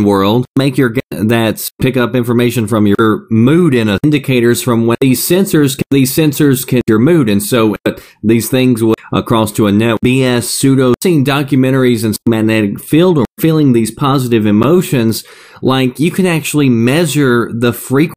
world make your that pick up information from your mood and indicators from when these sensors these sensors can your mood. And so these things will across to a net BS pseudo seeing documentaries and magnetic field or feeling these positive emotions like you can actually measure the frequency